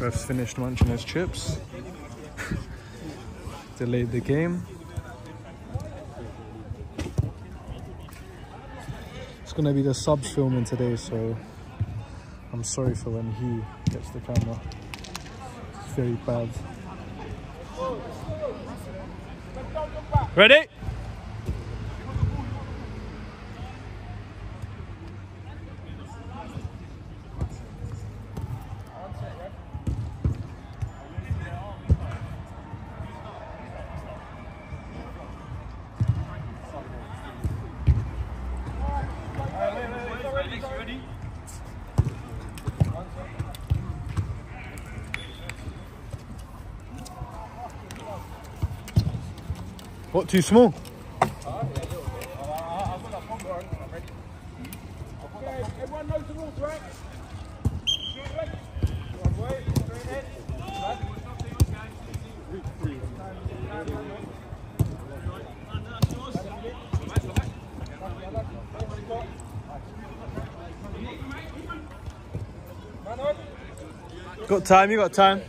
Ref's finished munching his chips. Delayed the game. It's gonna be the subs filming today, so I'm sorry for when he gets the camera. It's very bad. Ready? Too small? Everyone knows the rules, right? Got time, you got time.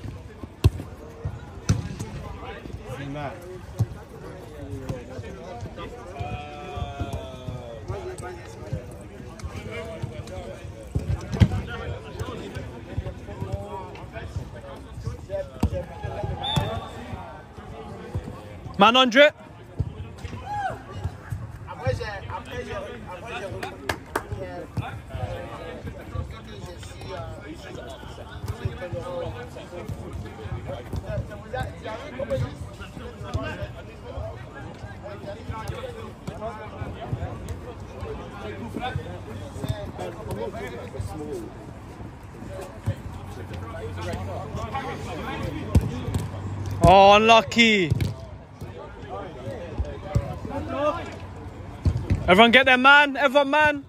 A un compagnie. Oh, unlucky. Everyone get their man. Everyone man.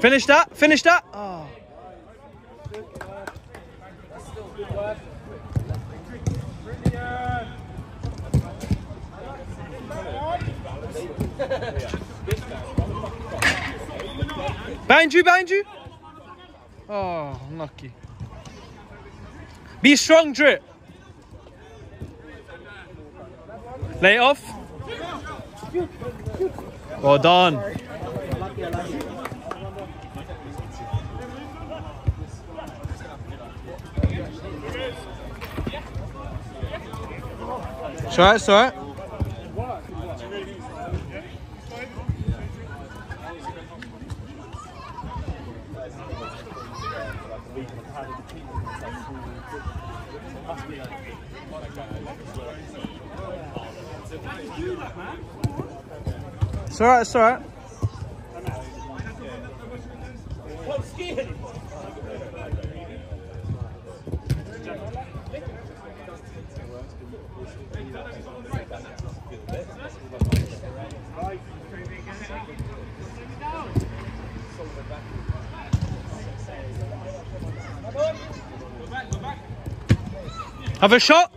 Finish that. Finish that. Oh. Behind you, behind you. Oh, unlucky. Be strong, Drip. Lay off. Well done. It's alright, it's alright. It's alright, it's alright. Have a shot.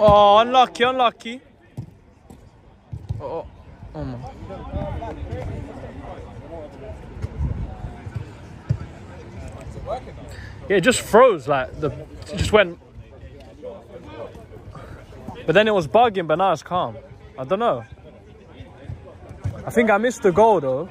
Oh, unlucky, unlucky. Oh, oh, oh my. Yeah, it just froze. Like the, just went. But then it was bugging, but now it's calm. I don't know. I think I missed the goal though.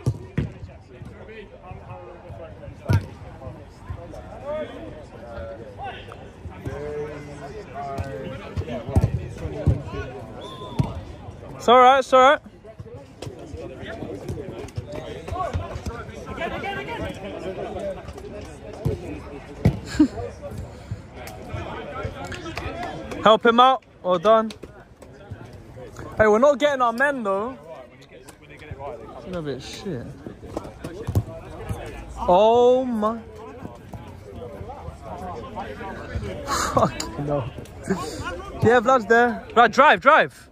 It's alright, it's alright. Help him out. Well done. Hey, we're not getting our men though. Look at that shit. Oh my. Fuck no. yeah, Vlad's there. Right, drive, drive.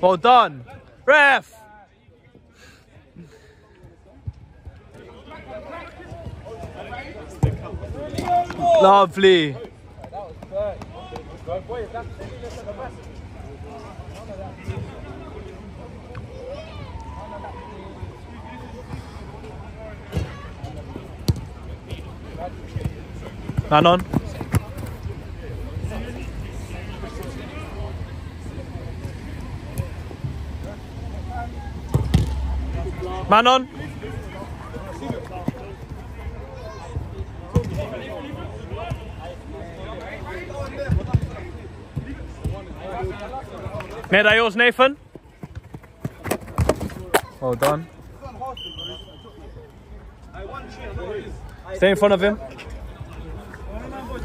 Well done. Ref! Lovely. Man on. Man on. Mate, are yours, Nathan? Well done. Stay in front of him.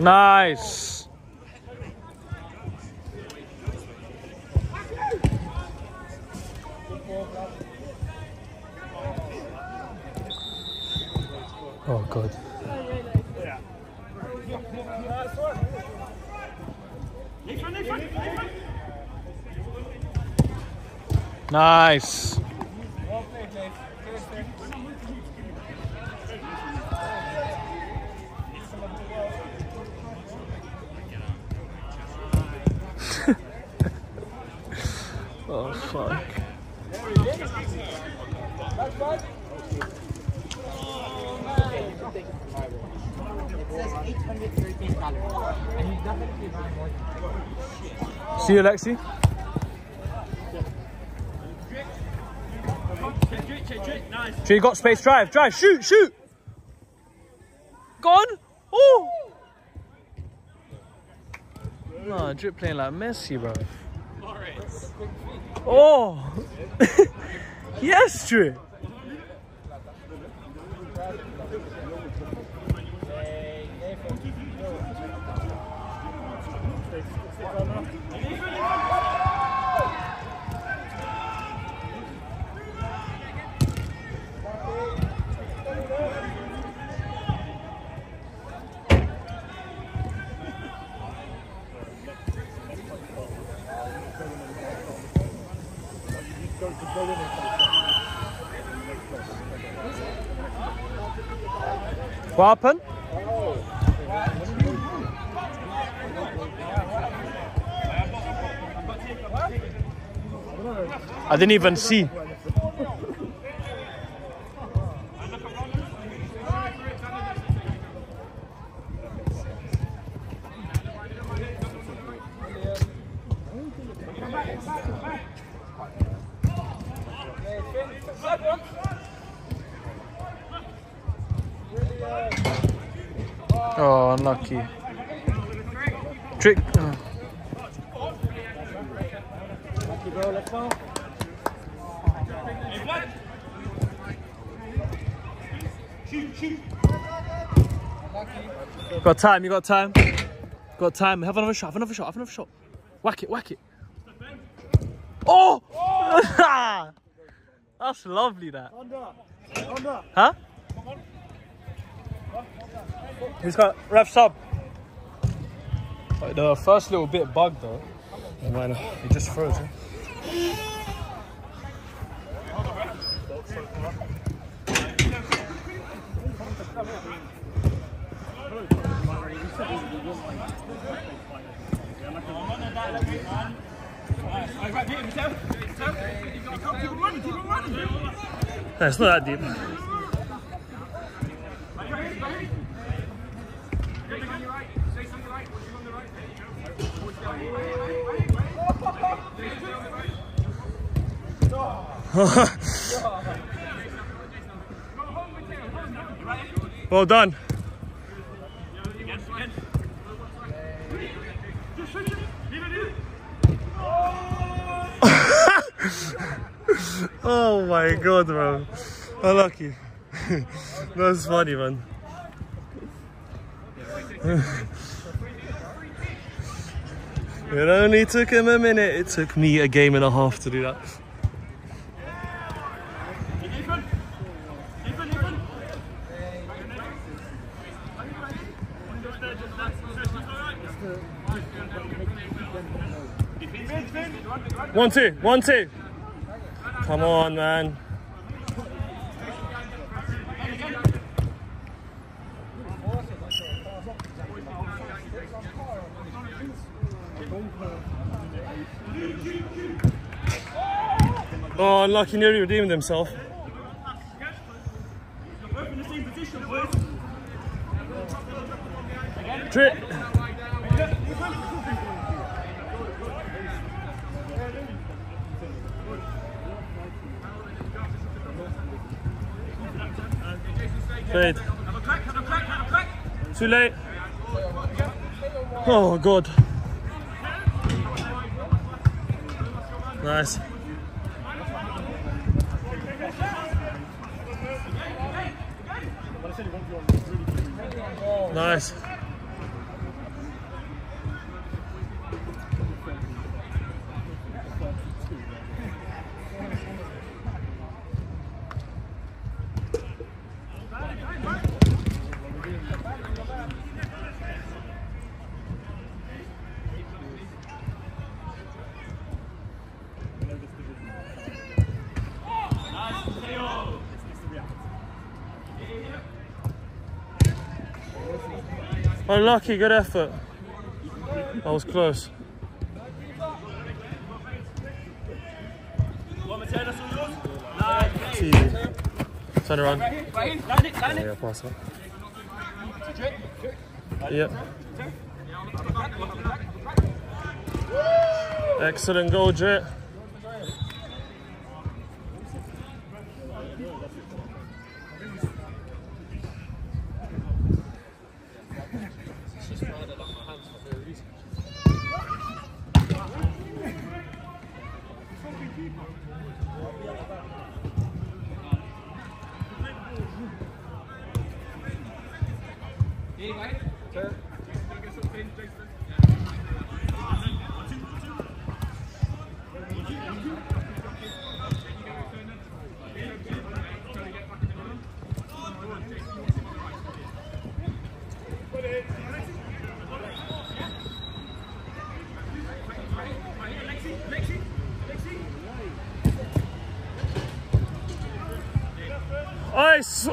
Nice. Oh god. Nice. See you, Lexi. Sure you got space. Drive, drive, shoot, shoot. Gone. Oh. No, drip playing like Messi, bro. Oh. yes, drip. What happened? I didn't even see. Oh, unlucky. Trick. uh, Got time, you got time. Got time. Have another shot, have another shot, have another shot. Whack it, whack it. Oh! That's lovely, that. Huh? Who's got ref sub? Like the first little bit bugged though. When he just froze eh? it. Yeah, it's not that deep. well done. oh my god, bro. Unlucky. That's funny, man. it only took him a minute. It took me a game and a half to do that. One, two, one, two. Come on, man. Oh, unlucky, nearly redeemed himself. Trip. Too late. Oh, God. Nice. Nice. Unlucky, good effort. That was close. Turn around. Yeah, pass it. Yep. Excellent goal, Jet.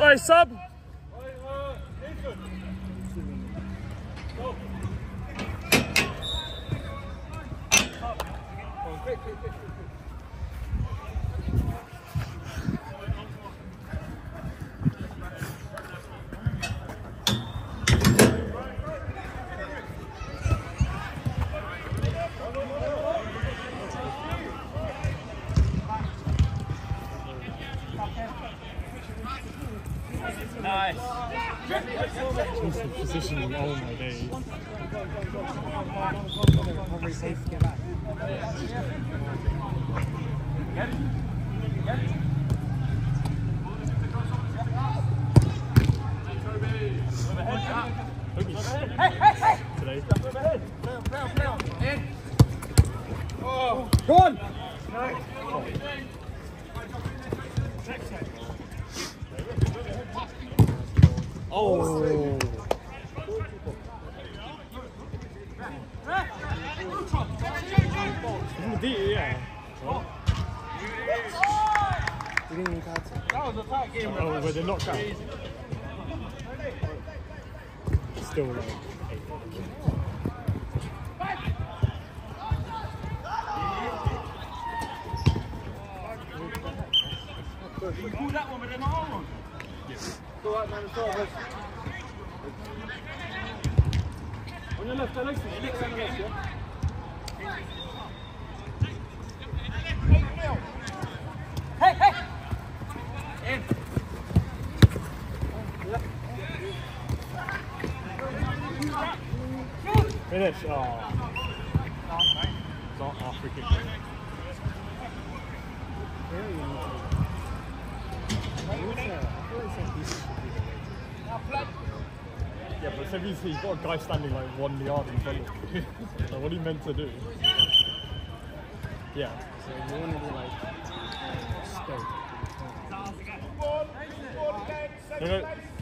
Oi, s- oi, sub. position in all my days. Today. Go on. Oh. Indeed, yeah. That was a tight game. Oh, but they're knocked out. Still like eight. You call that one, but they're not on one. Go out, man. It's all right. On your left, Alex. Alex on the left, yeah? Finish. Oh. Off free kick. Yeah, but if he's, he's got a guy standing like one yard in front of you. like, what are you meant to do? Yeah. So you want to be like uh, stay. No, no.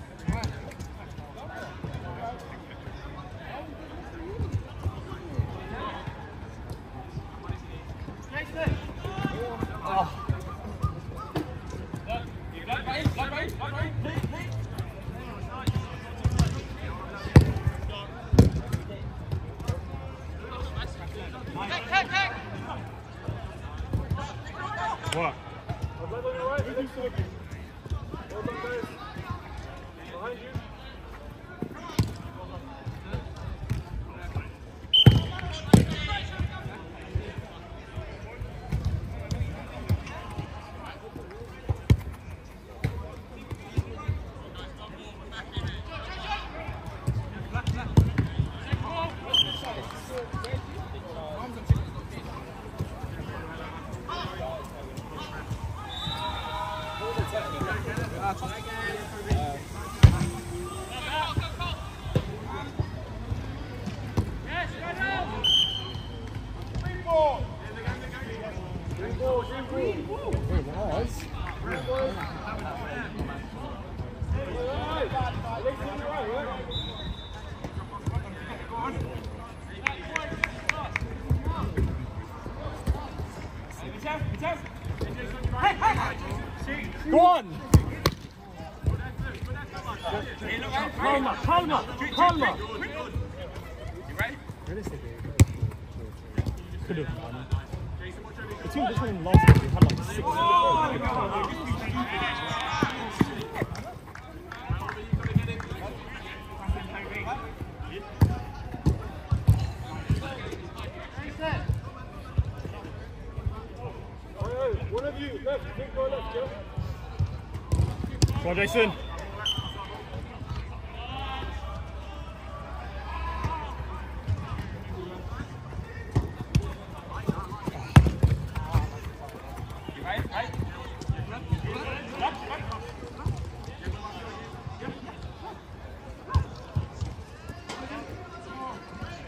Come on, Jason.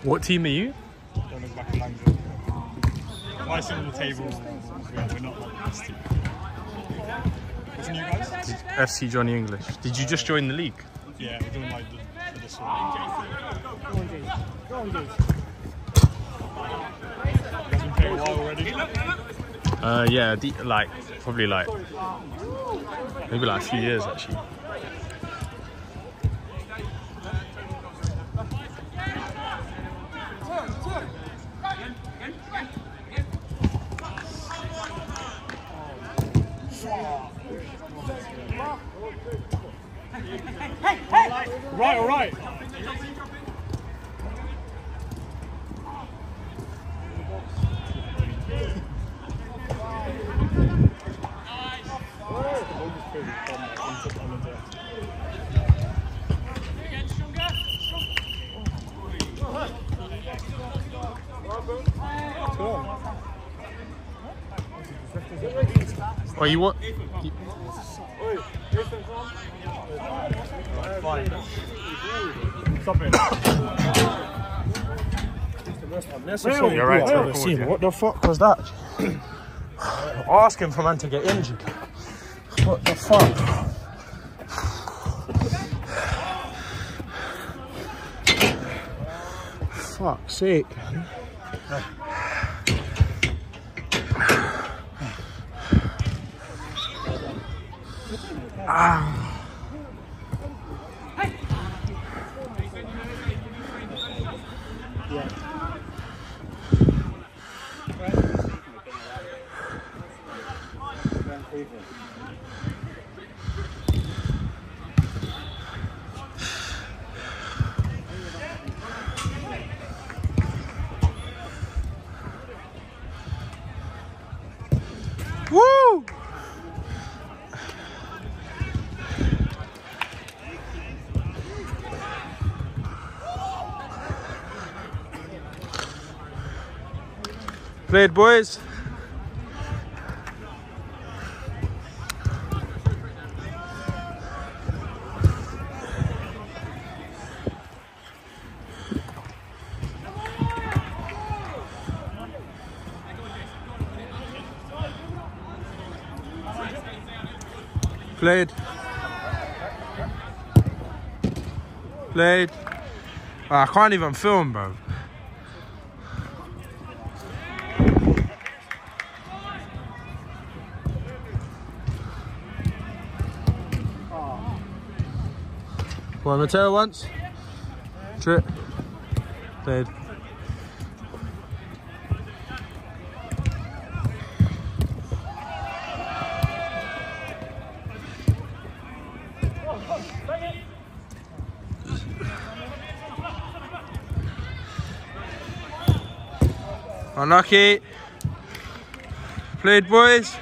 What team are you? Don't look back at Langdon. Nice on the table. Yeah, we're not like this team. Isn't you guys? FC Johnny English. Did you just join the league? Yeah, we're doing like the, for this one. Go on, James. Go on, James. It's been playing a while already. Uh, yeah, the, like probably like maybe like a few years actually. Oh, you want? Stop it. You're right record, yeah. What the fuck was that? Asking for man to get injured. What the fuck? Fuck's sake, man. played, boys. Played. Played. Oh, I can't even film, bro. One Mateo once. Trip. Played. Unlucky. Played, boys.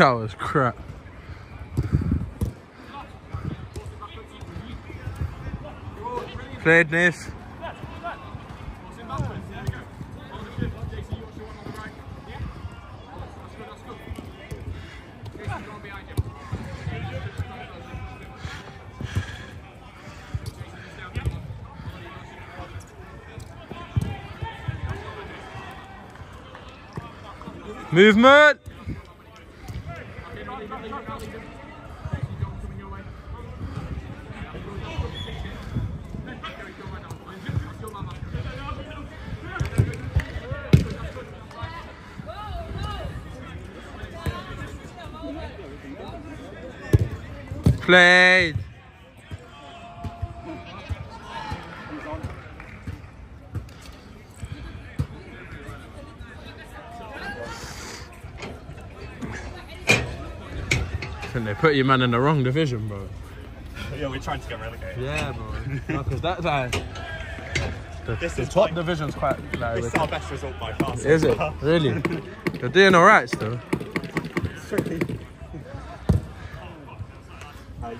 That was crap. Played Nath. Movement. Played. Think they put you man in the wrong division, bro. Yeah, we're trying to get relegated. Yeah, bro. Because that's like the, This the is top like- division's quite like. This is our best result by far. Is it really? You're doing all right still do you think, like, relatively speaking, we've done decent in this game.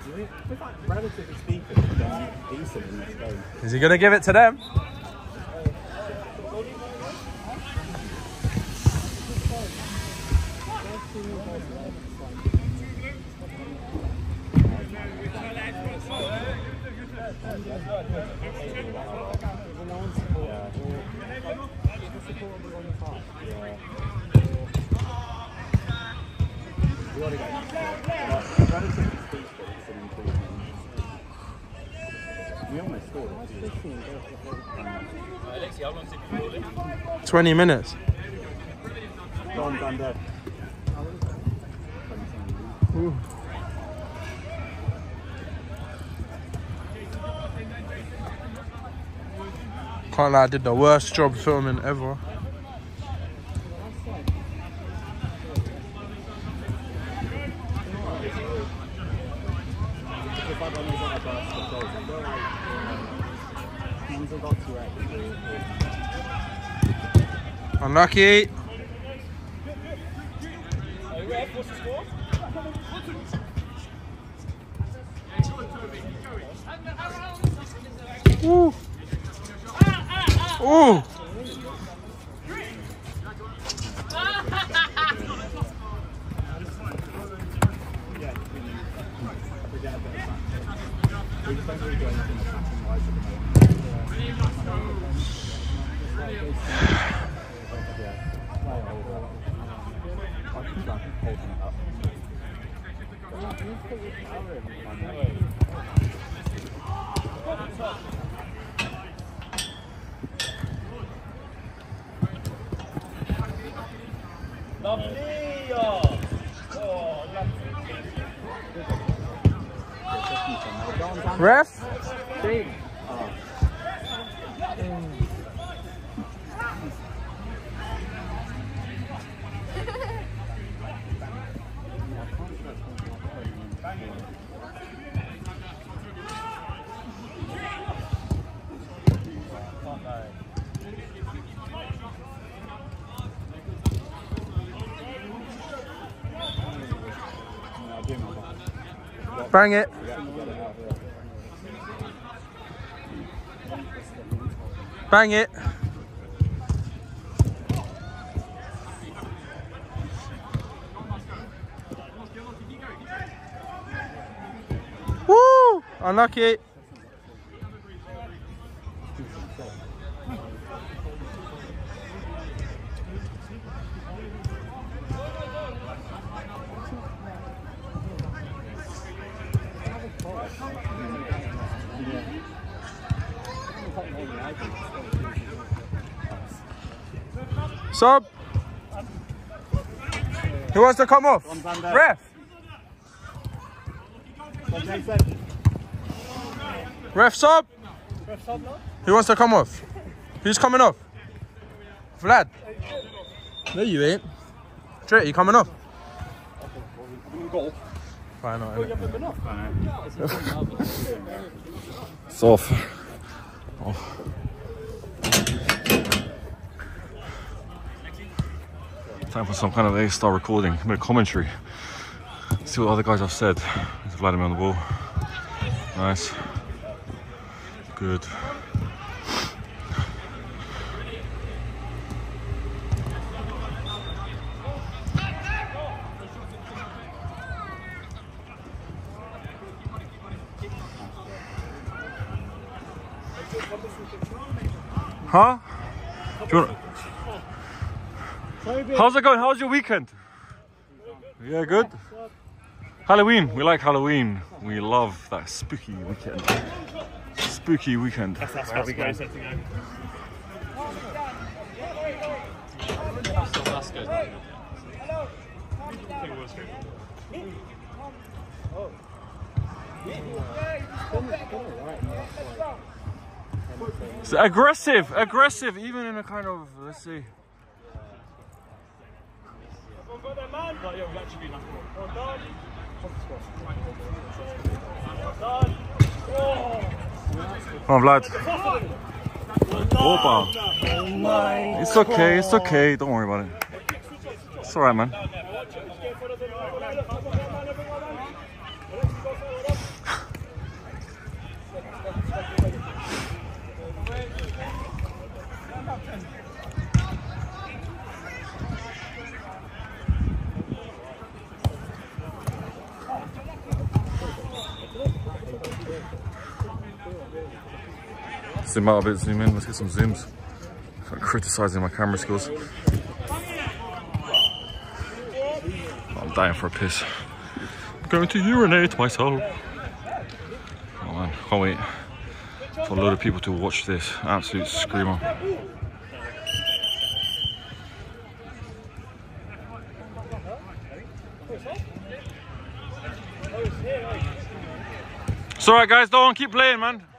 Is he gonna give it to them? 20 minutes. Ooh. Can't lie, I did the worst job filming ever. Unlucky. Ref? Bang it. Bang it. Woo! Unlucky. Sub. Who wants to come off? Ref. Ref sub. Who wants to come off? Who's coming off? Vlad. No, you ain't. Straight, you coming off? Fine, not It's off. Time for some kind of A-star recording, a bit of commentary. See what other guys have said. There's Vladimir on the ball. Nice. Good. Huh? Wanna- How's it going? How's your weekend? Yeah, good. Halloween. We like Halloween. We love that spooky weekend. Spooky weekend. That's how we go. It's aggressive, aggressive, even in a kind of let's see. Come on, Vlad. Opa. It's okay, it's okay. Don't worry about it. It's alright, man. Zoom out a bit, zoom in. Let's get some zooms. I'm criticizing my camera skills. I'm dying for a piss. I'm going to urinate myself. Oh man, can't wait for a load of people to watch this. Absolute screamer. It's alright guys, don't keep playing man.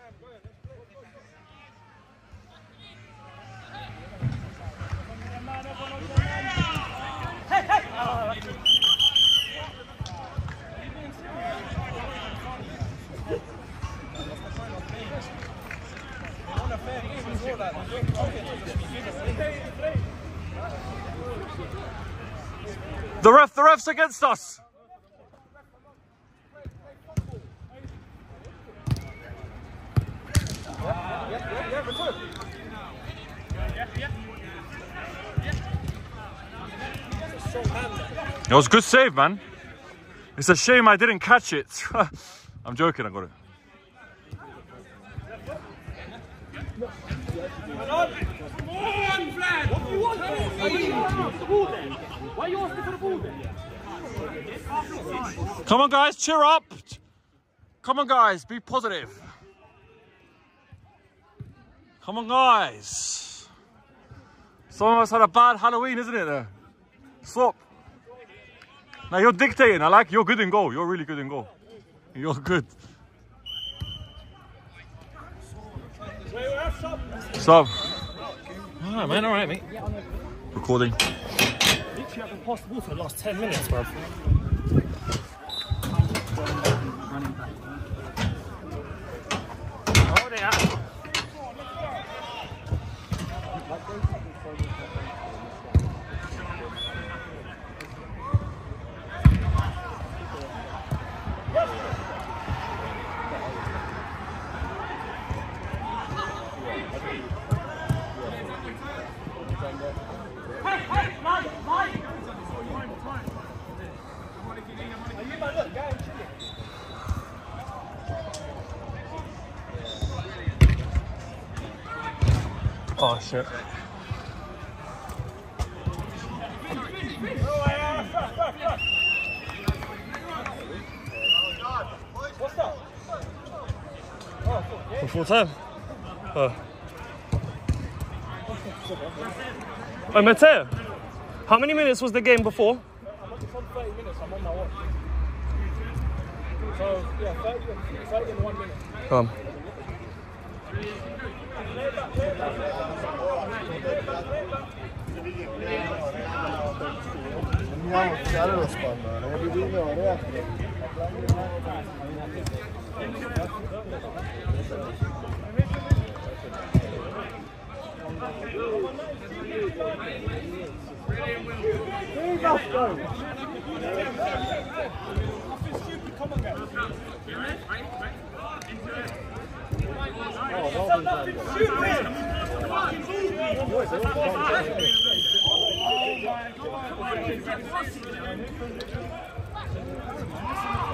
The ref, the ref's against us. It was a good save, man. It's a shame I didn't catch it. I'm joking, I got it. Why are you asking for the ball then? Come on, guys, cheer up. Come on, guys, be positive. Come on, guys. Some of us had a bad Halloween, isn't it? Uh, there. Stop. Now you're dictating. I like you're good in goal. You're really good in goal. You're good. Stop. All right, man. All right, mate. Recording. Literally haven't passed the ball for the last 10 minutes, bro. Full time? Oh. Oh, Mateo, how many minutes was the game before? It's on 30 minutes, I'm on my watch. So, yeah, 30, 30 in one minute. A tre.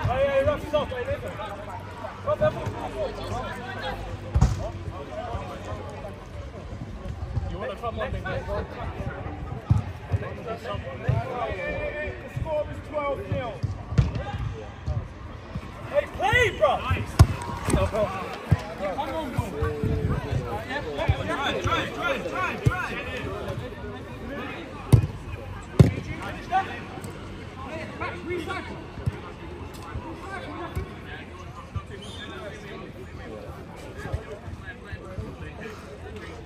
Hey, hey, rough stop, hey, Nathan. You want to come on, Nick? The score is 12 0. Hey, play, bro!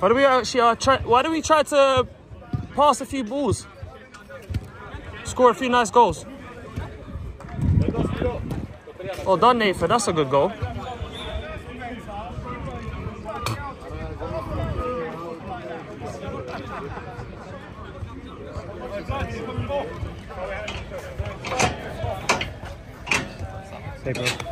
Why do we actually uh, try? Why do we try to pass a few balls, score a few nice goals? Oh, done, Nathan. That's a good goal. Hey, bro.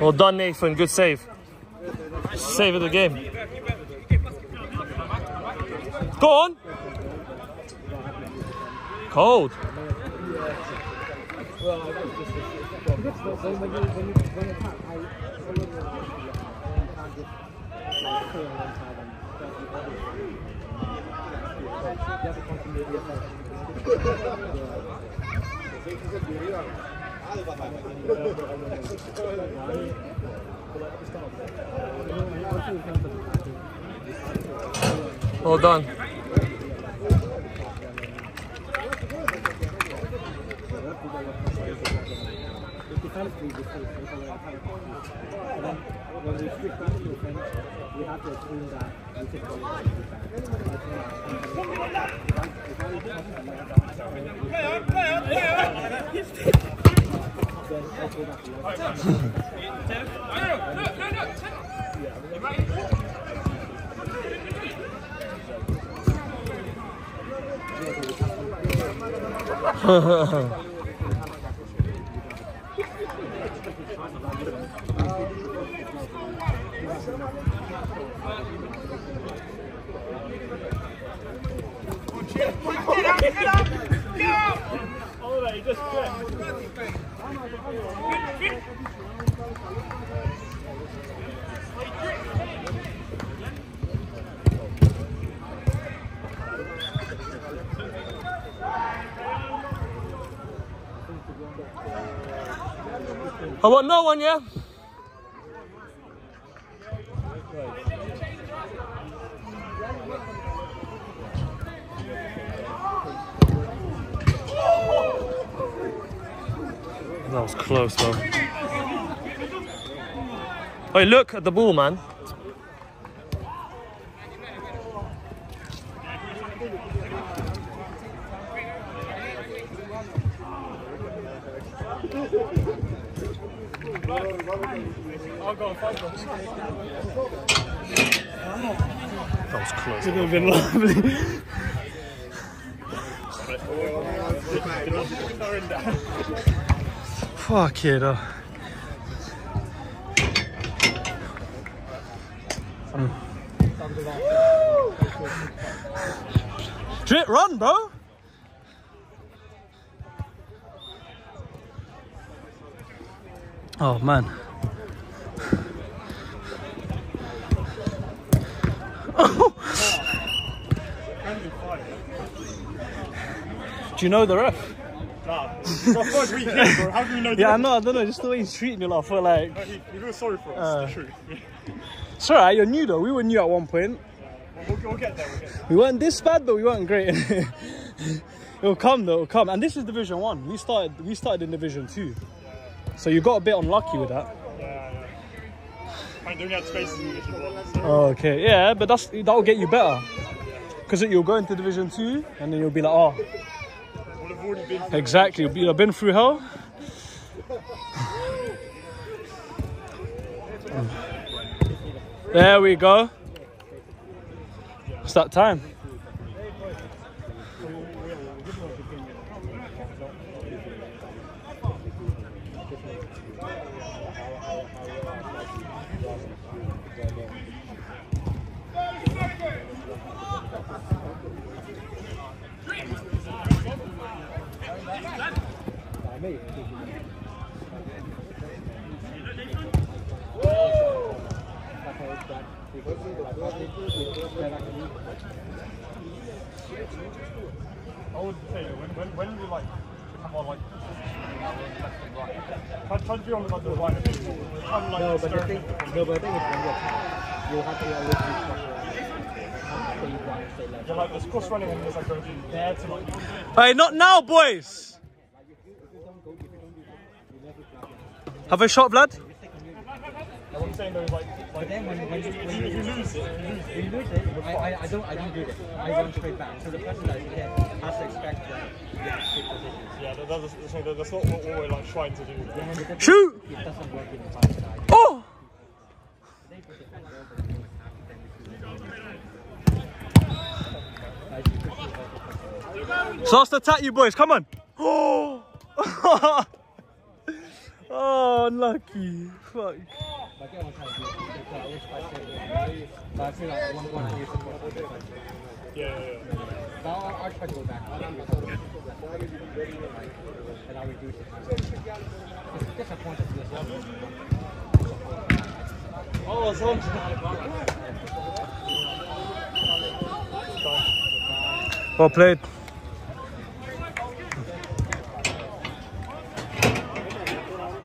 Well done, Nathan. Good save. Save of the game. Go on. Cold. Well done. speak this is when we speak French to French, we have to assume that we can follow the Hahaha I want no one, yeah? That was close, though. Hey, look at the ball, man. That was close. Would have been lovely. Fuck it. Uh. Drip, run, bro. Oh man. Do you know the ref? Of course we can, bro. How do we know Yeah, I know. I don't know. Just the way he's treating you, like, I feel like. No, He, he feels sorry for us, Uh. the truth. It's alright. You're new though. We were new at one point. We'll, we'll get there, we'll get there. We weren't this bad, but we weren't great. it'll come though. It'll come. And this is Division One. We started. We started in Division Two. So you got a bit unlucky with that. Yeah, yeah. I mean, they only had spaces in Division 1, so... Oh, okay. Yeah, but that's that'll get you better. Because you'll go into Division Two, and then you'll be like, oh, We'll have already been... exactly. You've been through hell. There we go. It's that time. I would say, when, when, when you like come on like left and right, try, try to be on the right a bit more. Kind of like No, but the disturbing. thing, no, but the thing is when you're you have to always be structured. Stay right. Yeah, like there's cross running and there's like going from there to like. Hey, not now, boys. Have a shot, Vlad. What I'm saying though is like, like Then when, when, you, when if you you, lose it, you lose it. when you lose it, I, I, I don't I don't do this. I run straight back. So the person that's here has to expect that you get straight position. Yeah, that, that's, that's, that's not what we're like trying to do. And Shoot. It doesn't work in the five. Oh. They put it well, but they don't have to then receive it. Like, you could see also- So let's attack you, boys. Come on. Oh. oh, unlucky. Fuck. Yeah, yeah, yeah. I'll, try to go back. And I'll reduce it. To. Oh, it's. Well played.